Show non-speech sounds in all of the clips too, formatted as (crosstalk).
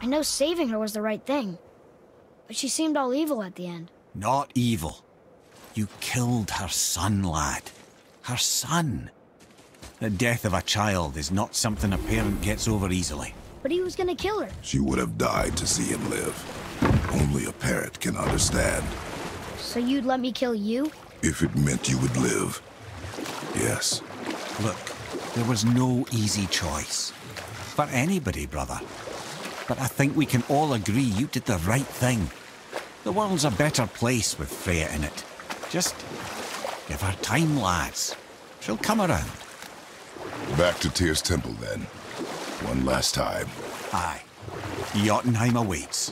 I know saving her was the right thing. But she seemed all evil at the end. Not evil. You killed her son, lad. Her son. The death of a child is not something a parent gets over easily. But he was gonna kill her. She would have died to see him live. Only a parent can understand. So you'd let me kill you? If it meant you would live. Yes. Look, there was no easy choice. For anybody, brother. But I think we can all agree you did the right thing. The world's a better place with Freya in it. Just give her time, lads. She'll come around. Back to Tyr's temple, then. One last time. Aye. Jotunheim awaits.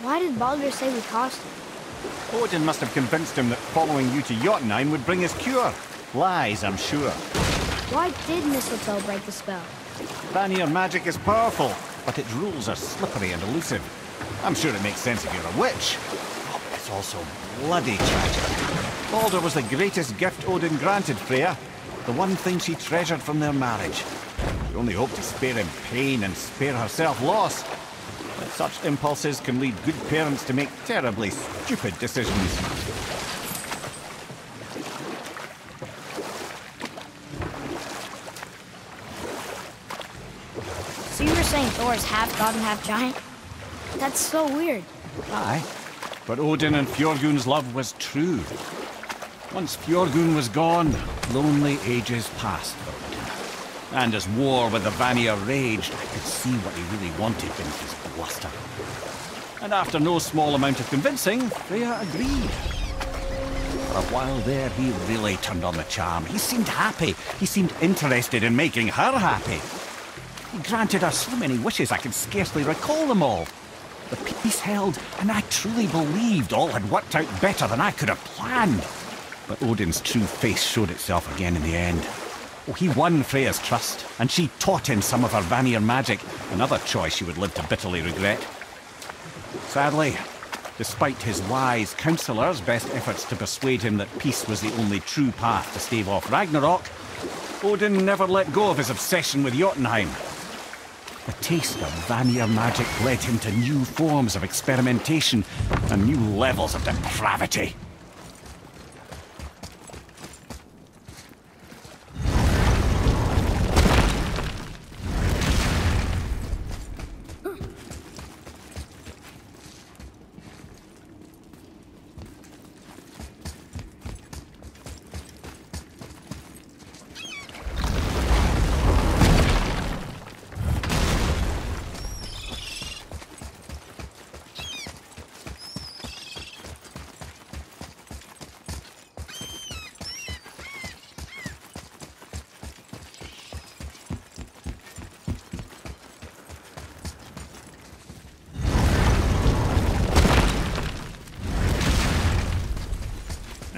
Why did Baldur say we cost him? Odin must have convinced him that following you to Jotunheim would bring his cure. Lies, I'm sure. Why did Mistletoe break the spell? Vanir magic is powerful, but its rules are slippery and elusive. I'm sure it makes sense if you're a witch. Oh, it's also bloody tragic. Baldur was the greatest gift Odin granted Freya. The one thing she treasured from their marriage. She only hoped to spare him pain and spare herself loss. But such impulses can lead good parents to make terribly stupid decisions. Saying Thor's half god and half giant? That's so weird. Aye. But Odin and Fjörgyn's love was true. Once Fjorgun was gone, lonely ages passed for Odin. And as war with the Vanir raged, I could see what he really wanted beneath his bluster. And after no small amount of convincing, Freya agreed. For a while there, he really turned on the charm. He seemed happy. He seemed interested in making her happy. He granted us so many wishes I can scarcely recall them all. The peace held, and I truly believed all had worked out better than I could have planned. But Odin's true face showed itself again in the end. Oh, he won Freya's trust, and she taught him some of her Vanir magic, another choice she would live to bitterly regret. Sadly, despite his wise counselors' best efforts to persuade him that peace was the only true path to stave off Ragnarok, Odin never let go of his obsession with Jotunheim. The taste of Vanir magic led him to new forms of experimentation and new levels of depravity.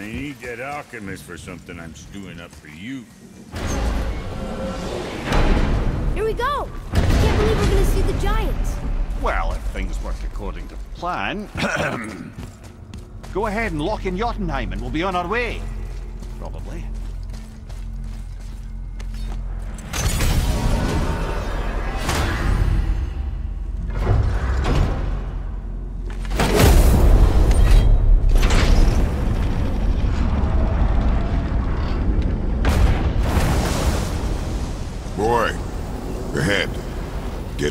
I need that alchemist for something I'm stewing up for you. Here we go! I can't believe we're gonna see the giants. Well, if things work according to plan... (clears throat) Go ahead and lock in Jotunheim and we'll be on our way. Probably.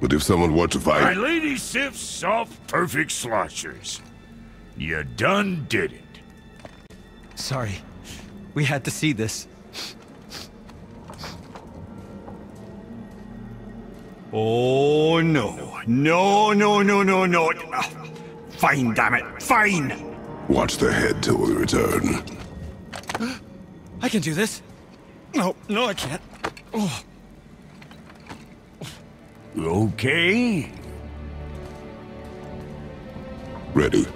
But if someone were to fight... My fight... lady sips soft, perfect sloshers. You done did it. Sorry. We had to see this. Oh, no. No, no, no, no, no. Ah, Fine, damn it. Fine. Watch the head till we return. (gasps) I can do this. No, no, I can't. Oh, Okay. Ready.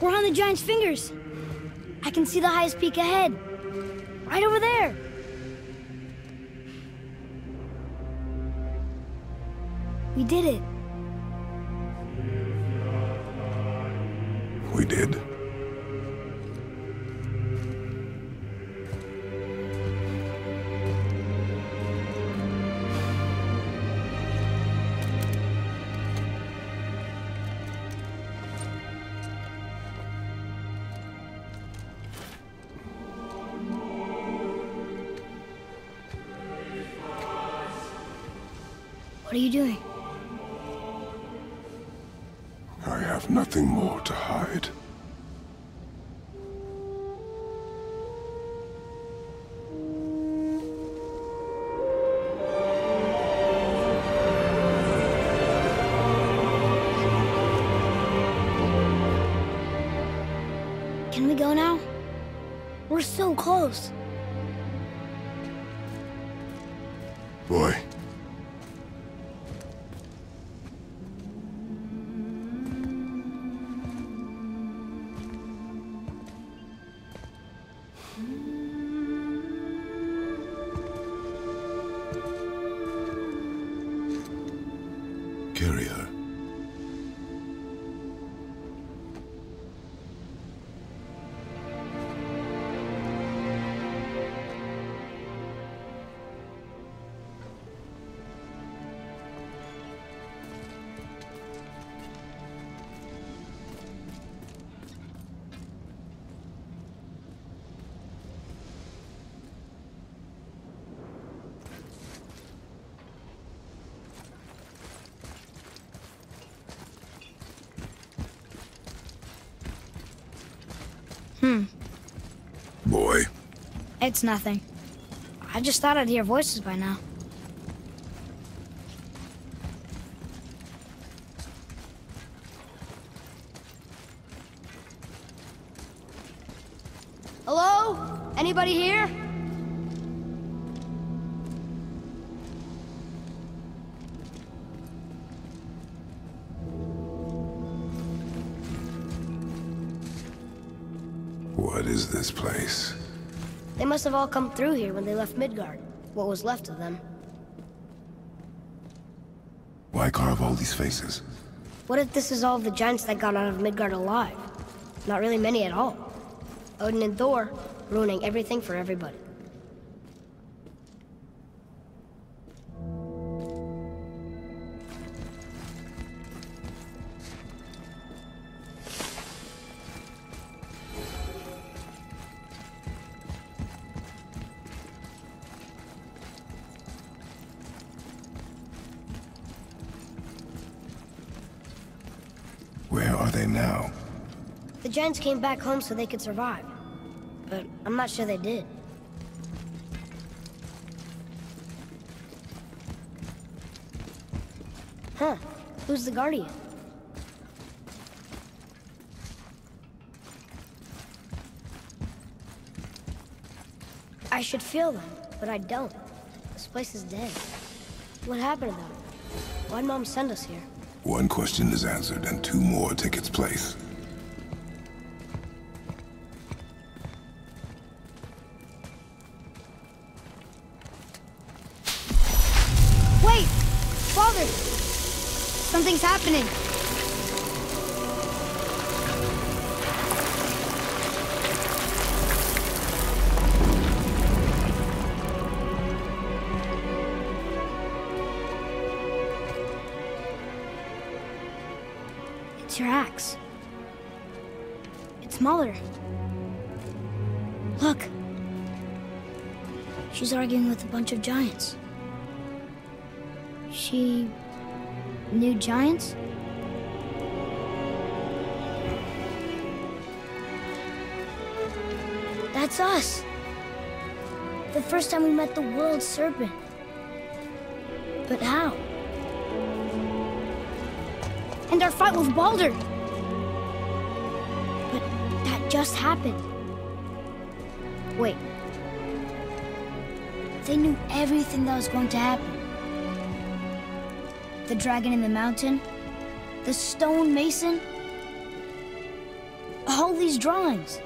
We're on the giant's fingers. I can see the highest peak ahead. Right over there. We did it. Are you doing? I have nothing more to hide. Can we go now? We're so close. Boy. Carry her. Boy. It's nothing. I just thought I'd hear voices by now. Hello? Anybody here? What is this place? They must have all come through here when they left Midgard. What was left of them. Why carve all these faces? What if this is all the giants that got out of Midgard alive? Not really many at all. Odin and Thor ruining everything for everybody. They now? The Giants came back home so they could survive. But I'm not sure they did. Huh. Who's the Guardian? I should feel them, but I don't. This place is dead. What happened to them? Why'd Mom send us here? One question is answered, and two more take its place. Wait! Father! Something's happening! It's your axe. It's Mother. Look. She's arguing with a bunch of giants. She knew giants? That's us. The first time we met the world serpent. But how? Our fight with Baldur. But that just happened. Wait. They knew everything that was going to happen the dragon in the mountain, the stone mason, all these drawings.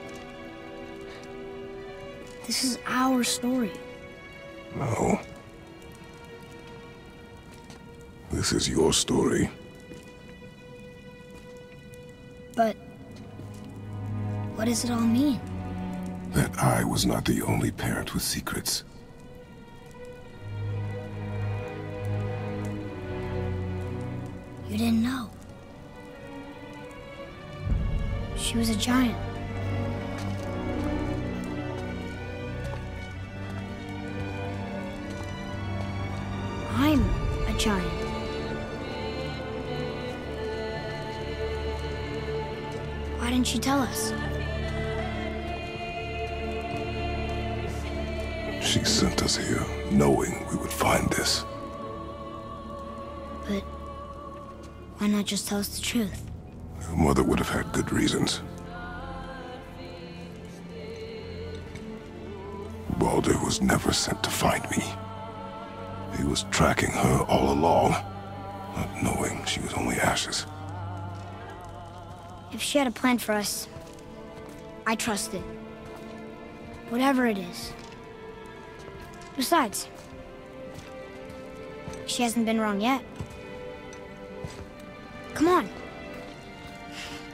This is our story. No. This is your story. But what does it all mean? That I was not the only parent with secrets. You didn't know. She was a giant. Didn't she tell us? She sent us here, knowing we would find this. But why not just tell us the truth? Your mother would have had good reasons. Baldur was never sent to find me. He was tracking her all along, not knowing she was only ashes. If she had a plan for us, I trust it. Whatever it is. Besides, she hasn't been wrong yet. Come on.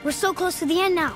We're so close to the end now.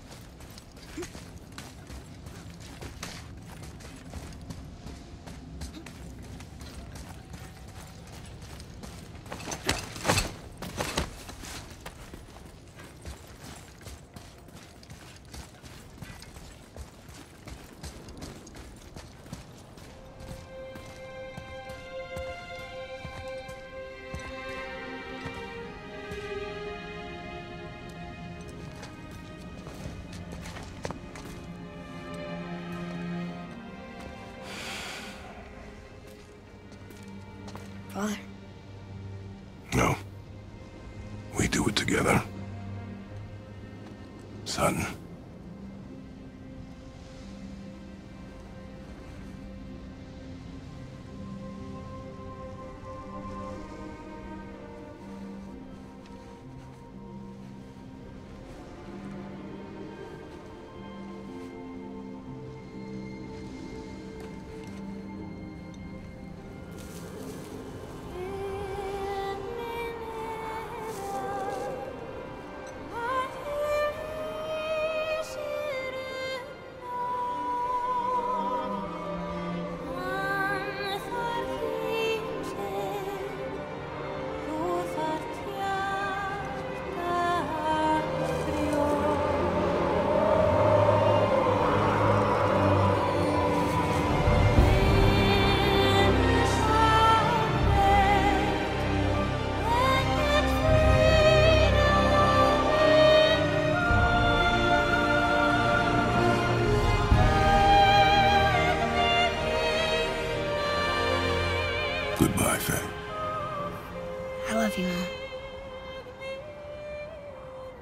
Love you, Mom.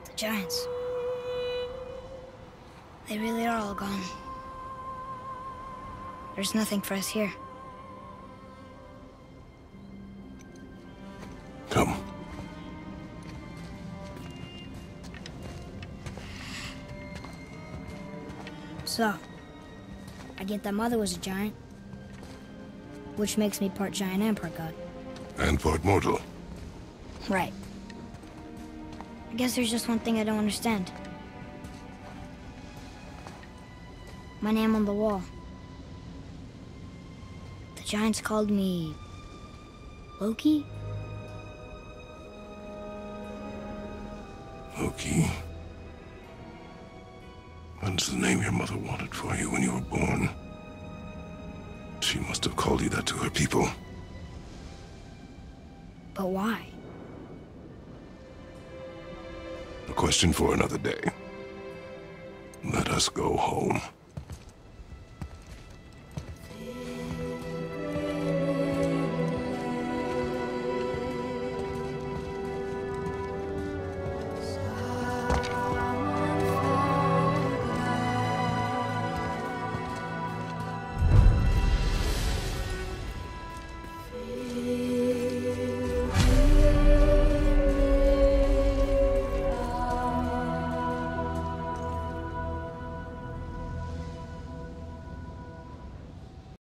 The Giants. They really are all gone. There's nothing for us here. Come. So, I get that Mother was a giant, which makes me part giant and part god. And part mortal. Right. I guess there's just one thing I don't understand. My name on the wall. The Giants called me... Loki? Loki. That's the name your mother wanted for you when you were born. She must have called you that to her people. But why? A question for another day. Let us go home.